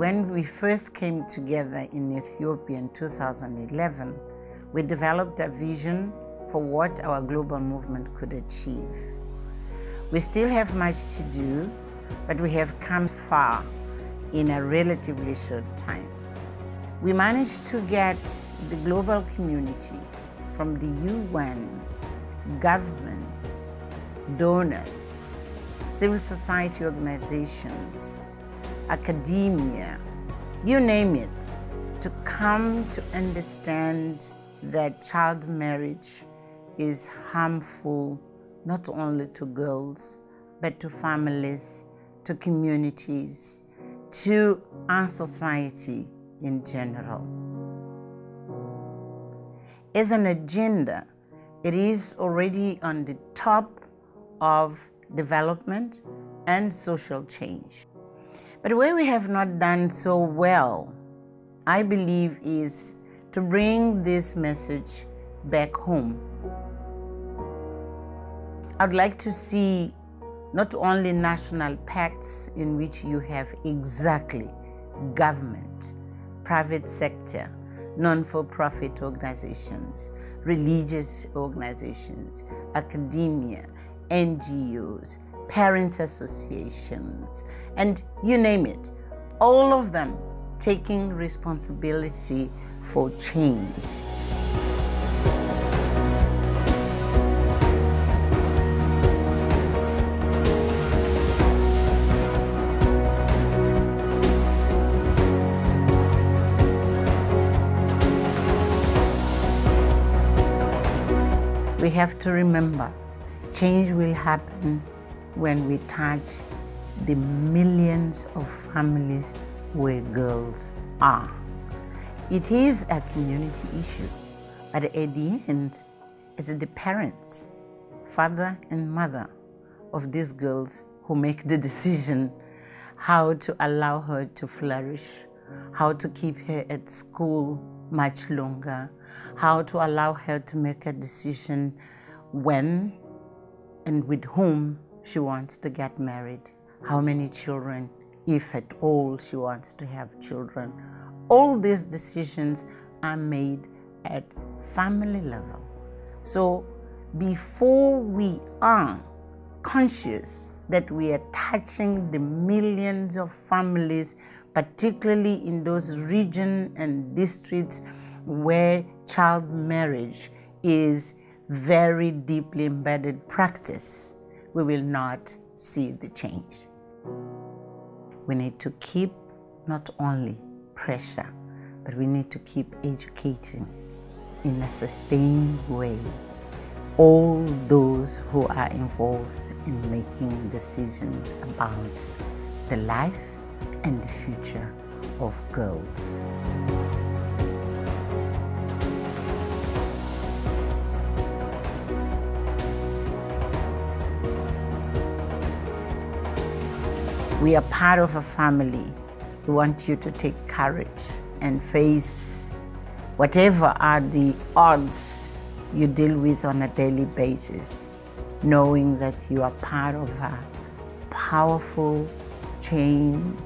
when we first came together in Ethiopia in 2011, we developed a vision for what our global movement could achieve. We still have much to do, but we have come far in a relatively short time. We managed to get the global community from the UN, governments, donors, civil society organizations, academia, you name it, to come to understand that child marriage is harmful not only to girls, but to families, to communities, to our society in general. As an agenda, it is already on the top of development and social change. But where we have not done so well, I believe, is to bring this message back home. I'd like to see not only national pacts in which you have exactly government, private sector, non for profit organizations, religious organizations, academia, NGOs, parents' associations, and you name it, all of them taking responsibility for change. We have to remember change will happen when we touch the millions of families where girls are. It is a community issue, but at the end, it's the parents, father and mother of these girls who make the decision how to allow her to flourish, how to keep her at school much longer, how to allow her to make a decision when and with whom she wants to get married, how many children, if at all she wants to have children. All these decisions are made at family level. So before we are conscious that we are touching the millions of families, particularly in those regions and districts where child marriage is very deeply embedded practice, we will not see the change. We need to keep not only pressure, but we need to keep educating in a sustained way all those who are involved in making decisions about the life and the future of girls. We are part of a family. We want you to take courage and face whatever are the odds you deal with on a daily basis, knowing that you are part of a powerful chain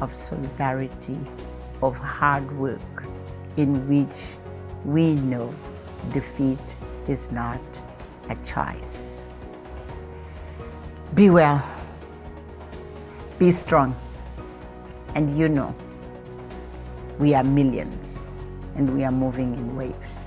of solidarity, of hard work, in which we know defeat is not a choice. Be well. Be strong. And you know, we are millions and we are moving in waves.